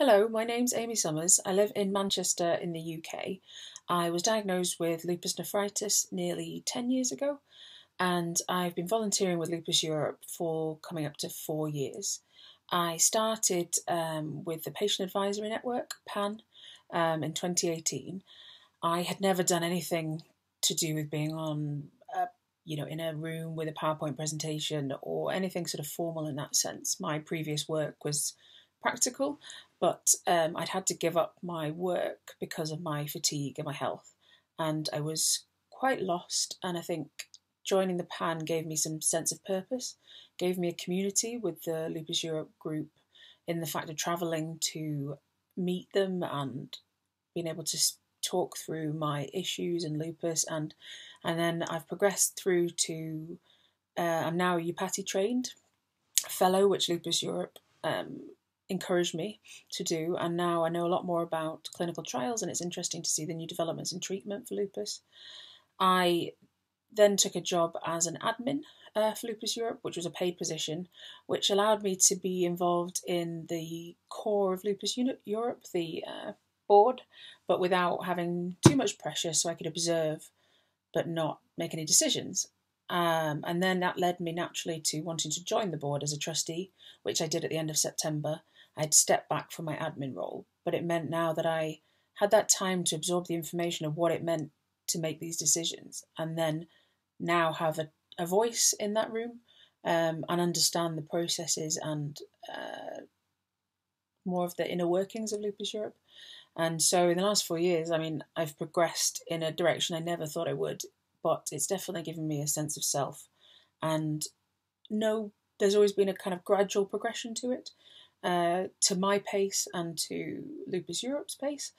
Hello, my name's Amy Somers. I live in Manchester in the UK. I was diagnosed with lupus nephritis nearly 10 years ago, and I've been volunteering with Lupus Europe for coming up to four years. I started um, with the Patient Advisory Network, PAN, um, in 2018. I had never done anything to do with being on, a, you know, in a room with a PowerPoint presentation or anything sort of formal in that sense. My previous work was practical, but um, I'd had to give up my work because of my fatigue and my health, and I was quite lost. And I think joining the PAN gave me some sense of purpose, gave me a community with the Lupus Europe group, in the fact of travelling to meet them and being able to talk through my issues and lupus, and and then I've progressed through to uh, I'm now a EUPATI trained fellow, which Lupus Europe um, encouraged me to do. And now I know a lot more about clinical trials, and it's interesting to see the new developments in treatment for lupus. I then took a job as an admin uh, for Lupus Europe, which was a paid position, which allowed me to be involved in the core of Lupus Europe, the uh, board, but without having too much pressure, so I could observe but not make any decisions. Um, and then that led me naturally to wanting to join the board as a trustee, which I did at the end of September. I'd stepped back from my admin role, but it meant now that I had that time to absorb the information of what it meant to make these decisions and then now have a, a voice in that room um, and understand the processes and uh, more of the inner workings of Lupus Europe. And so in the last four years, I mean, I've progressed in a direction I never thought I would, but it's definitely given me a sense of self. And no, there's always been a kind of gradual progression to it uh, to my pace and to Lupus Europe's pace,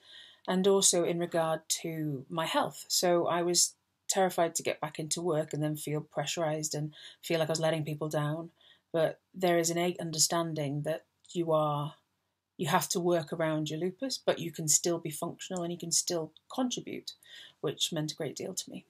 and also in regard to my health. So I was terrified to get back into work and then feel pressurized and feel like I was letting people down. But there is innate understanding that you are you have to work around your lupus, but you can still be functional and you can still contribute, which meant a great deal to me.